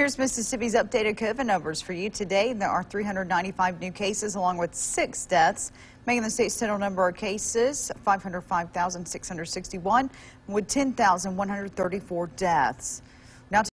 Here's Mississippi's updated COVID numbers for you today. There are 395 new cases along with six deaths, making the state's total number of cases 505,661 with 10,134 deaths.